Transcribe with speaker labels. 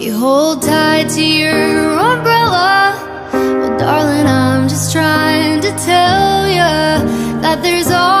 Speaker 1: You hold tight to your umbrella. Well, darling, I'm just trying to tell you That there's always